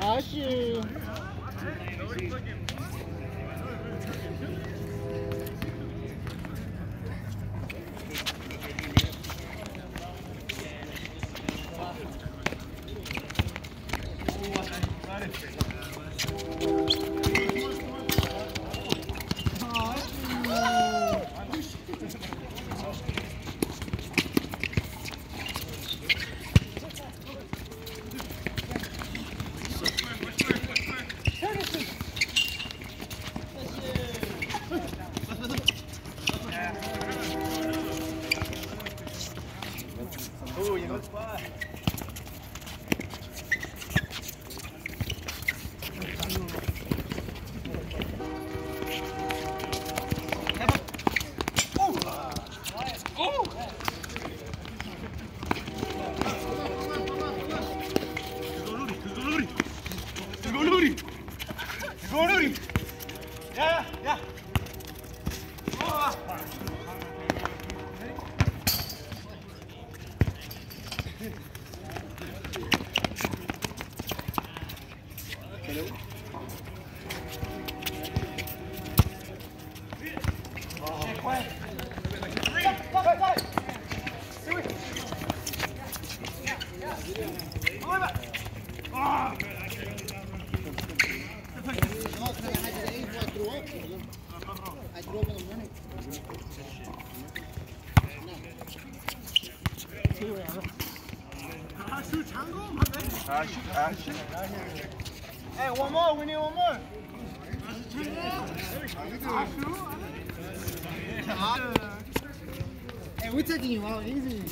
아쉬. Hey, one more. We need one more. Hey, we're taking you out easy.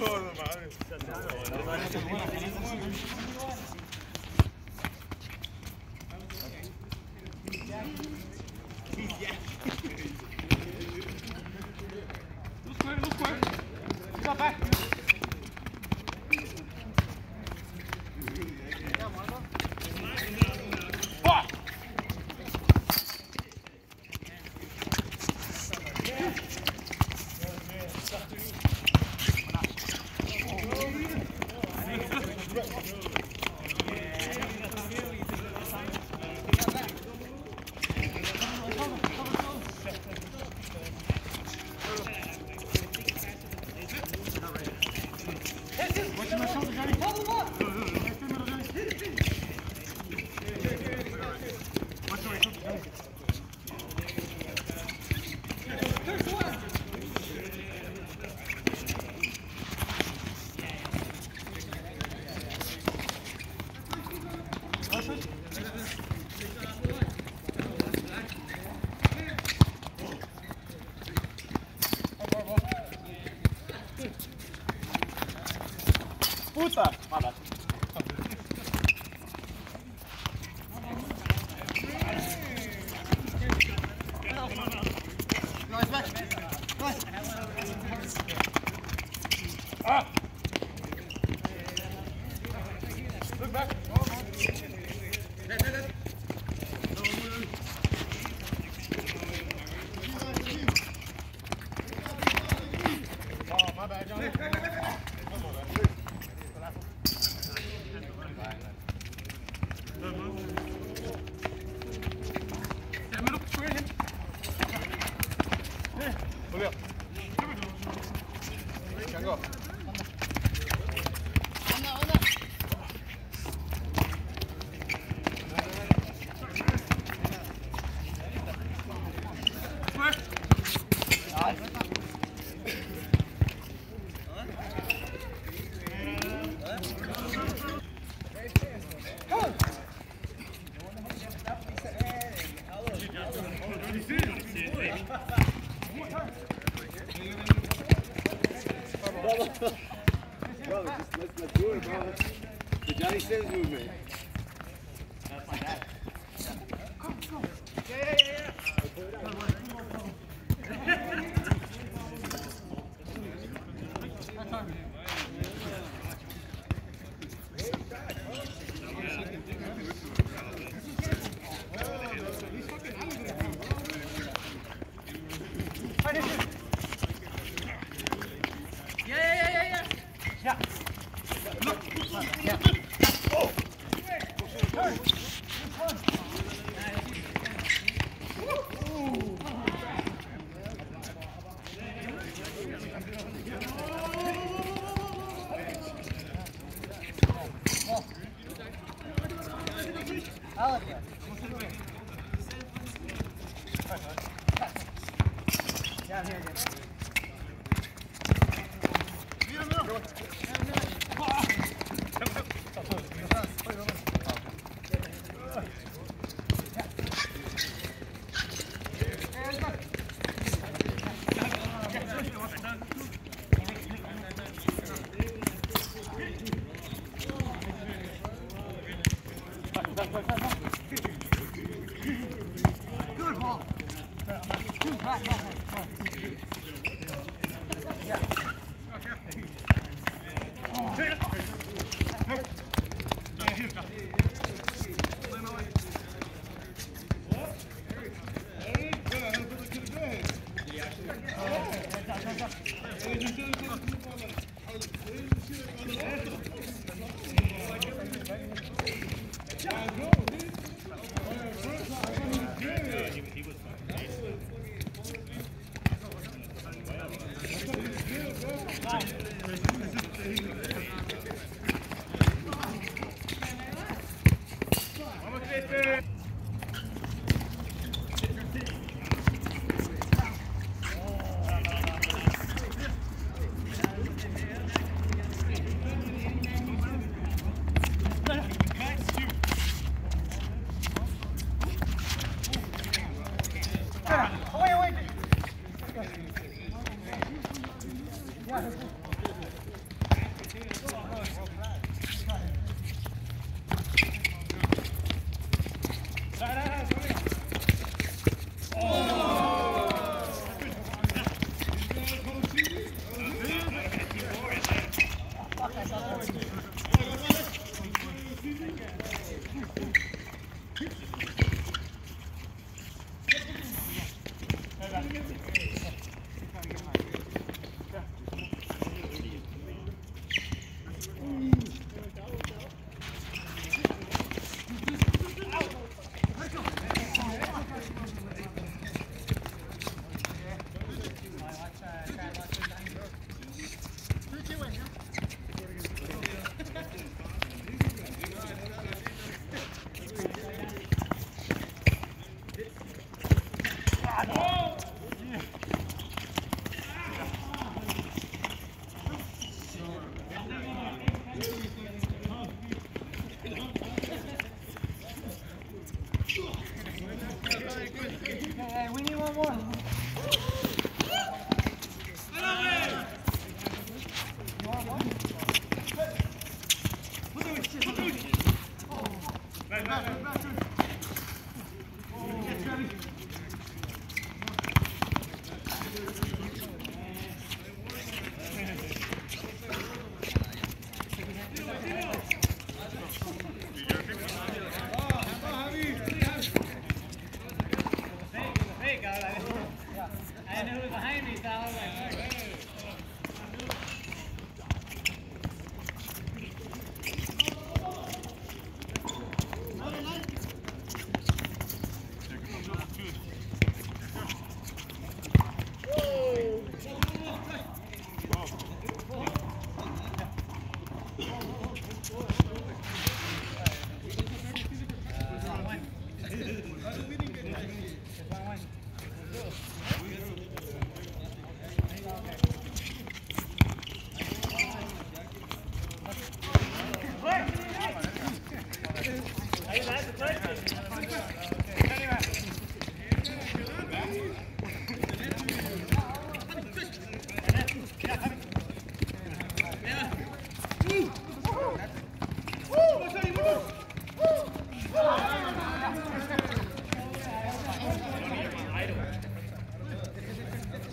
진짜 잘 어울려. Good ball. Goed, wacht,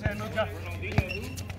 esa noche.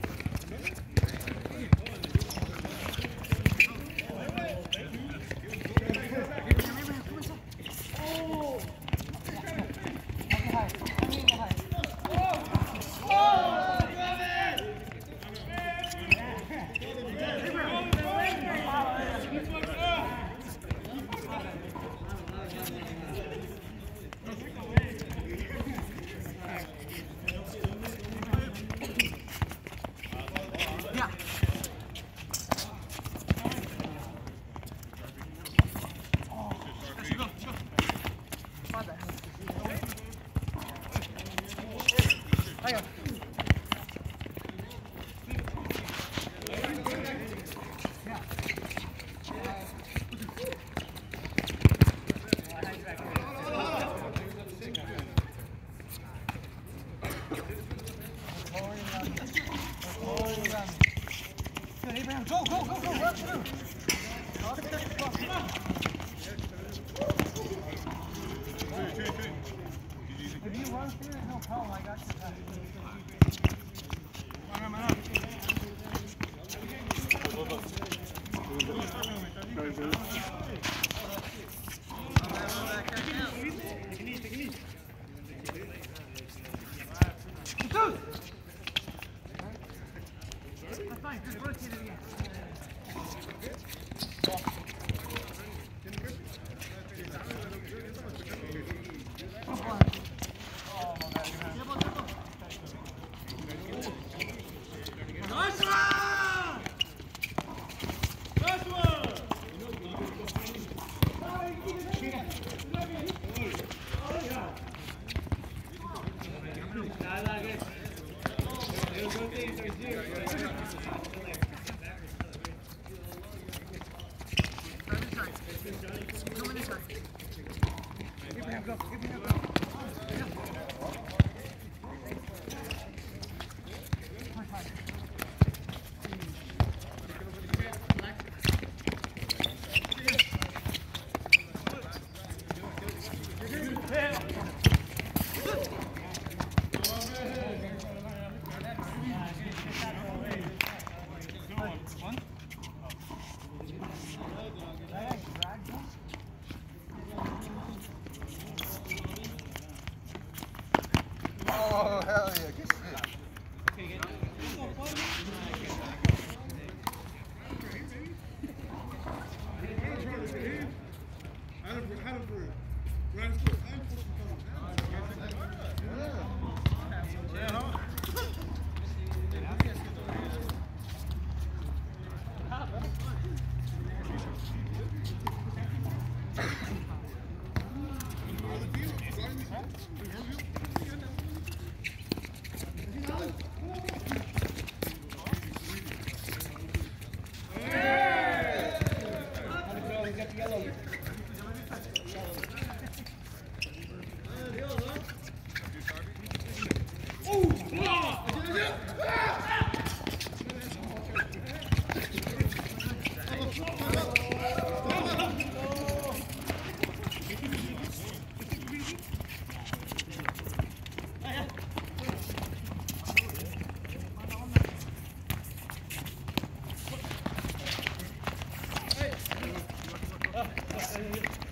next.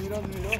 이런 일로.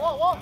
Oh,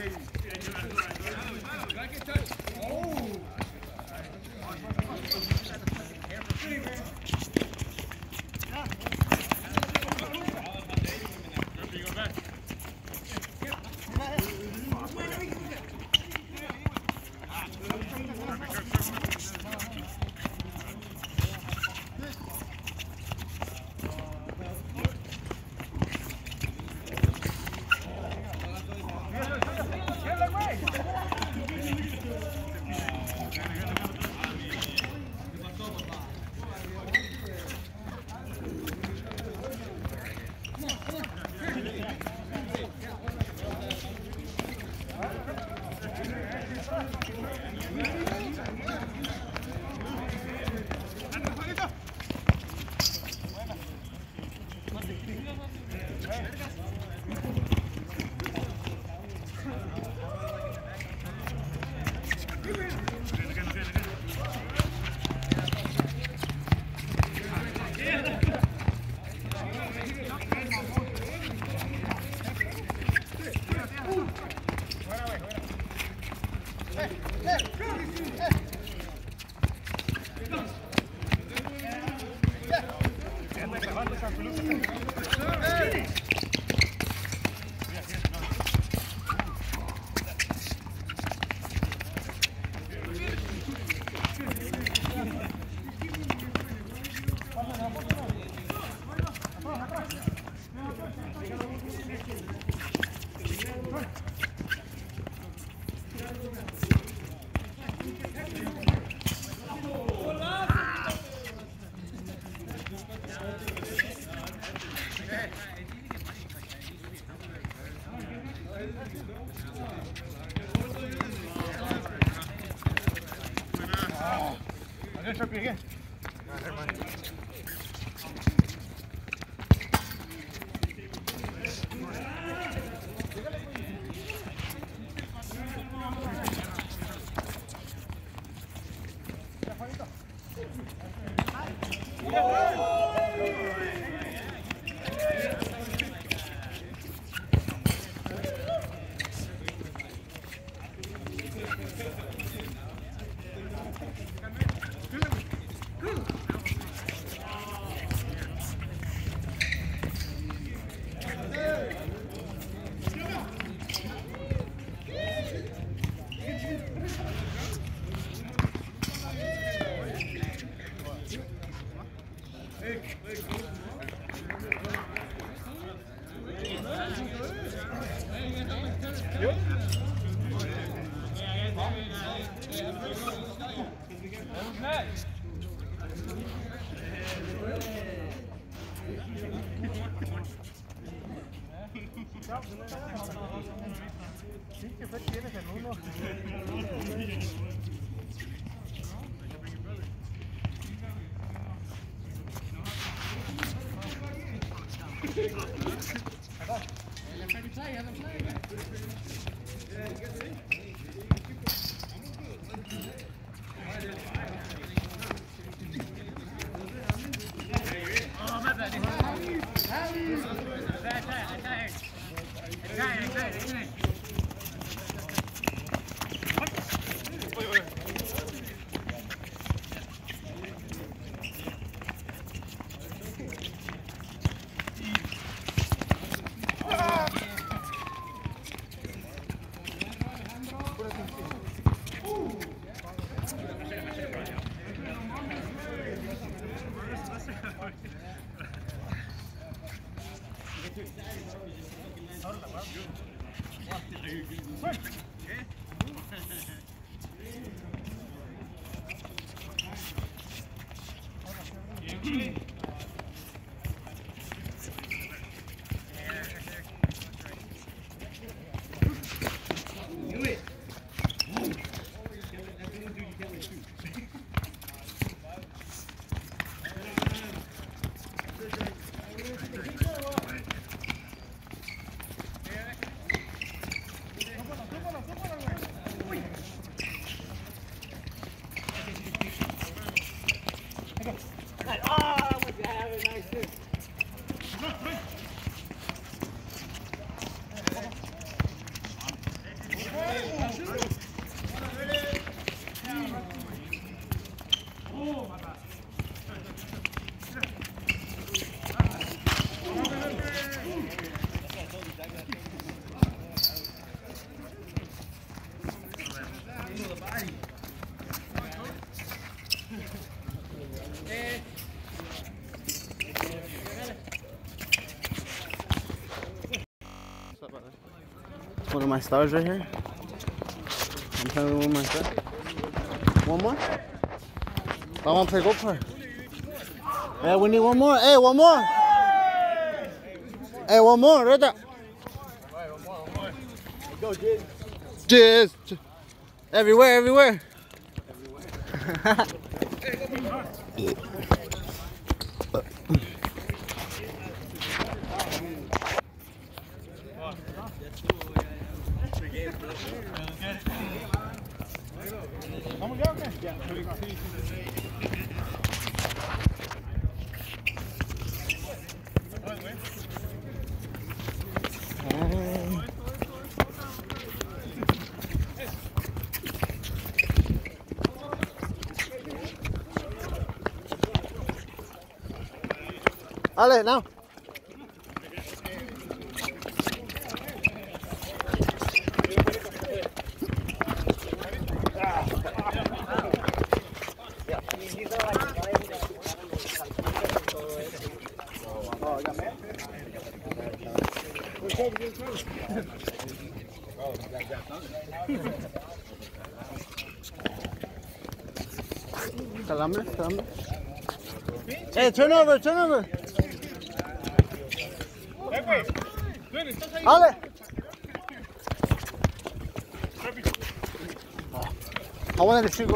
Thank you. One of my stars right here. I'm star. One more? I want to play go for. Hey, we need one more. Hey, one more. Hey, one more. Right there. Go, Jid. Cheers. Everywhere, everywhere. games, bro. Vamos já. Ale, now. Hey, turn over, turn over. Ale. I wanted to shoot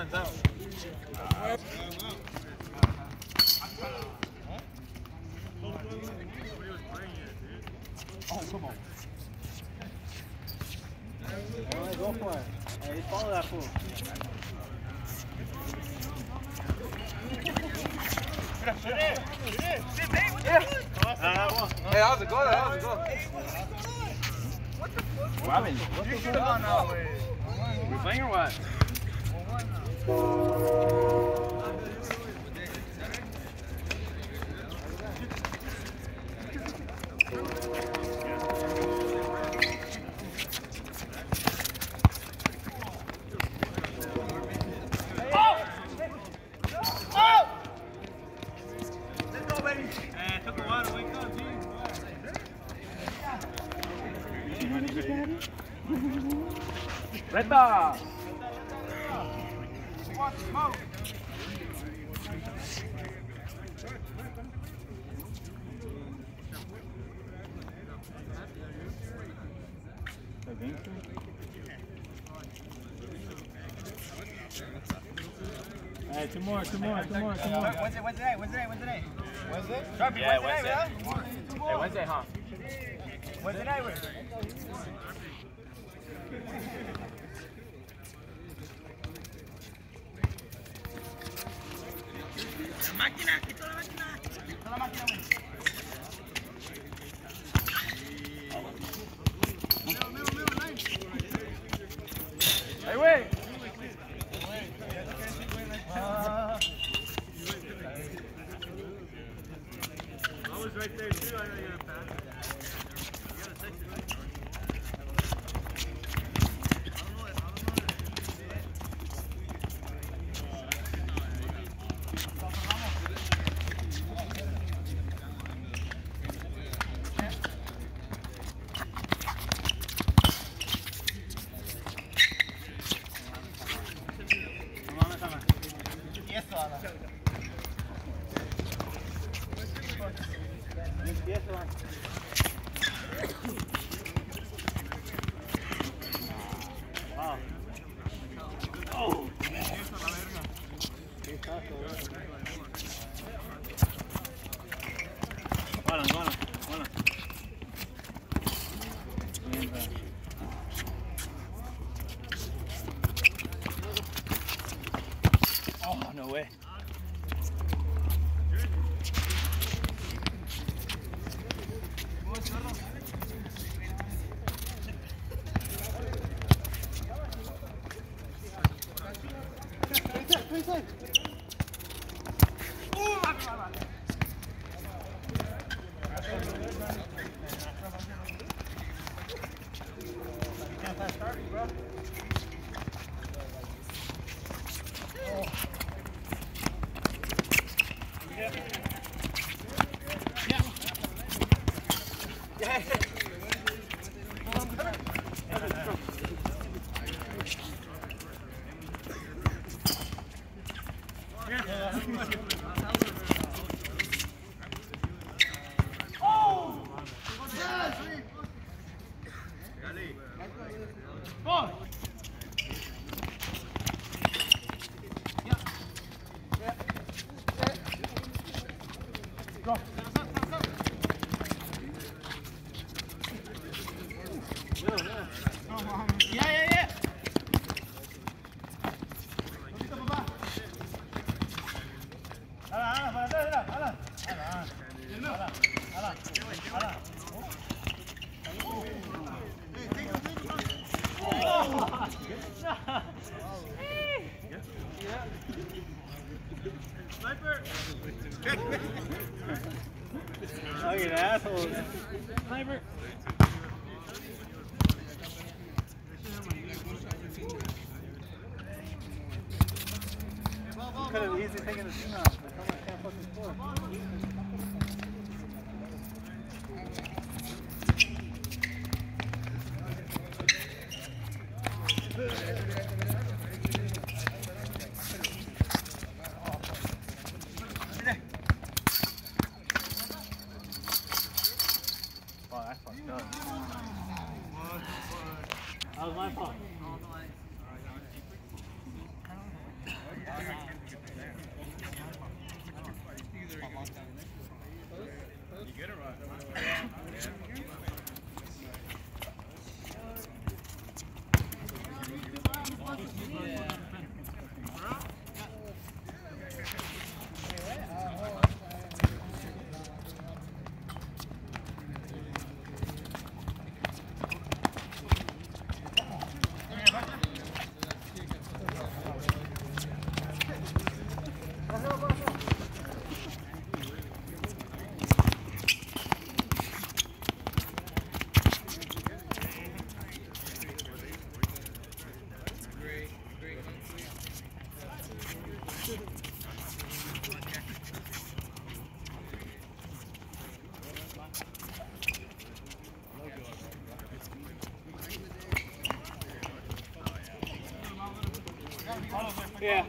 island's out. Alright, go for it. Hey, follow that fool. Hey, how's it going? How's it going? What the fuck? Robin, what's going on now? We playing or what? Thank you. Yeah, Yeah.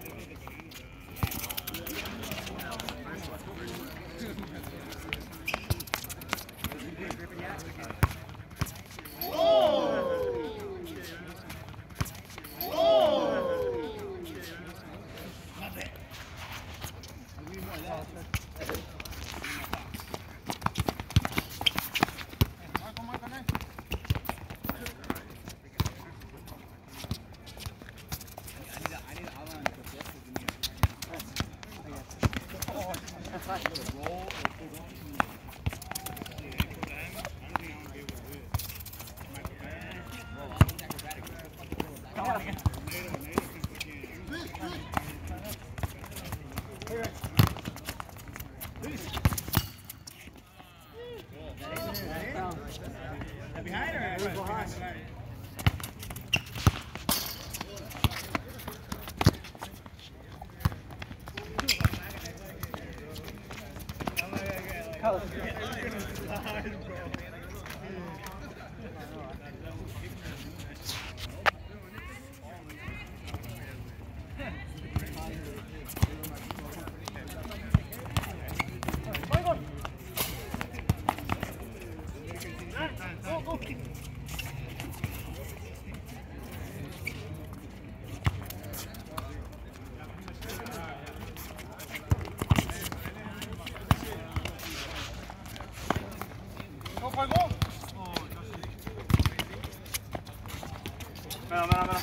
Bera bera bera.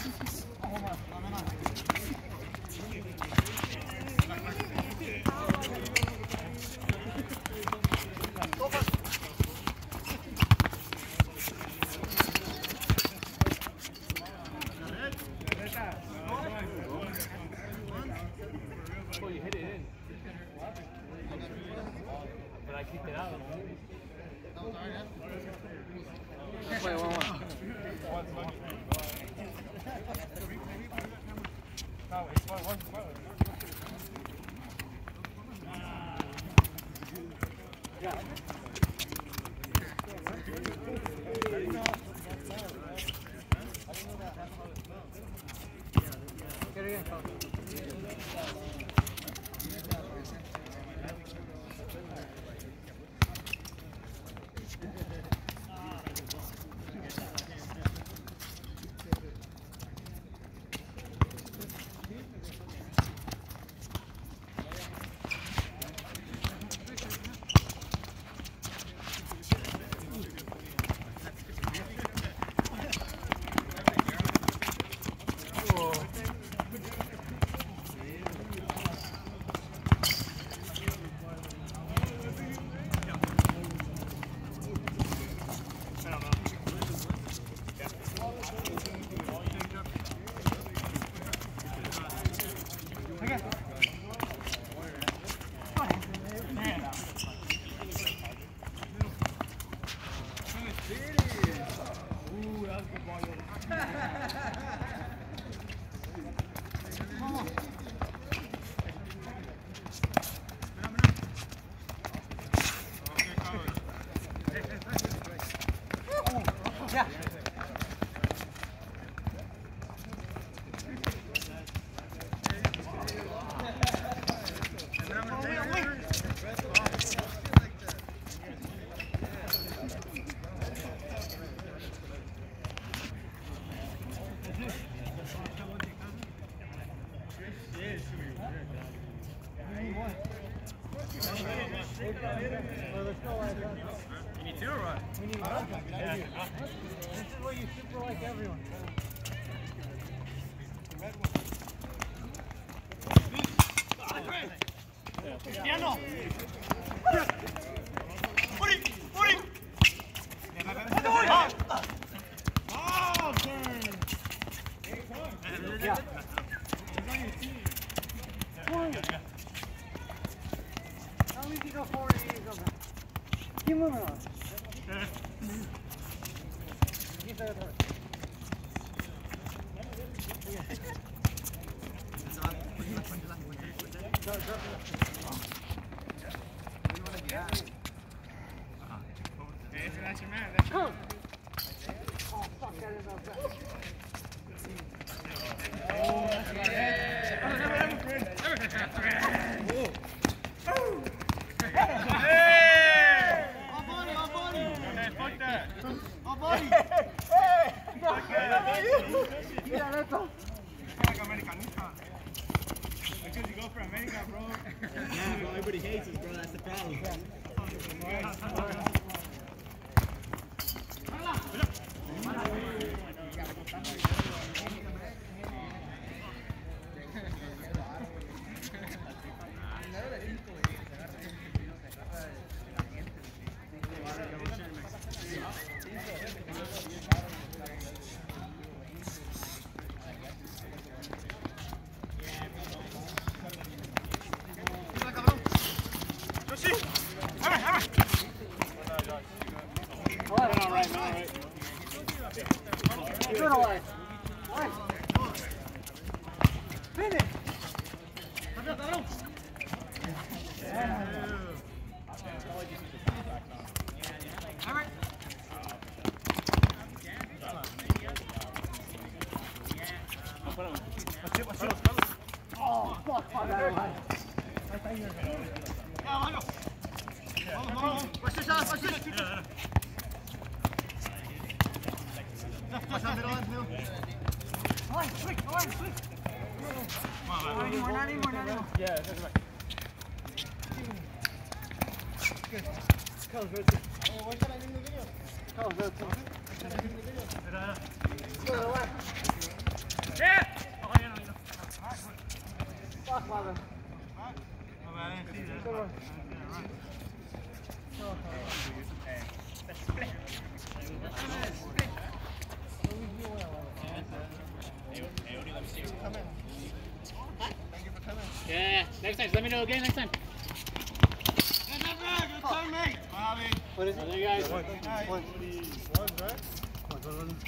me know again next time. What is it? There guys. One, one, one, one.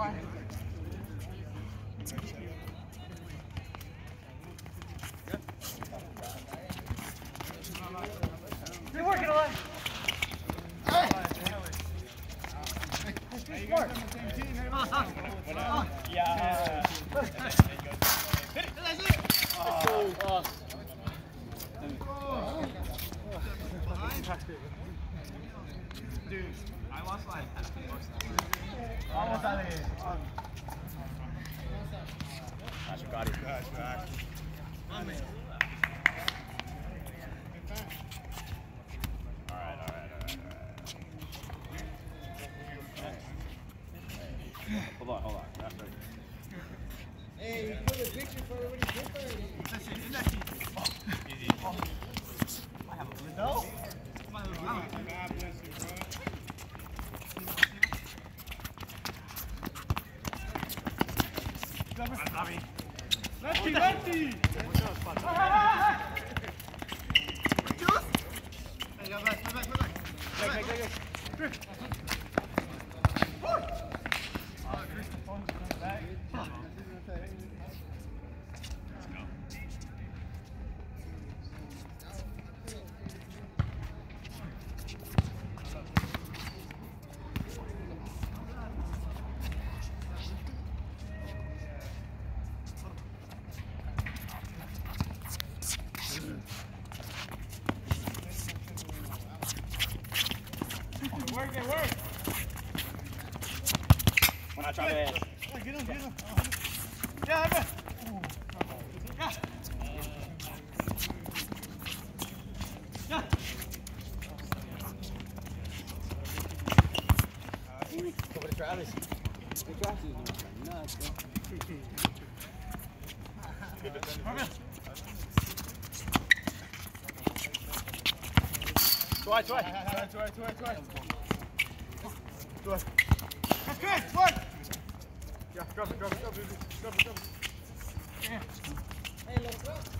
one. Zwei, zwei. Zwei, zwei, zwei, zwei. Zwei. That's good, one. Yeah, grab it, grab it, grab it, grab it, grab it. Yeah. Hey, let's go.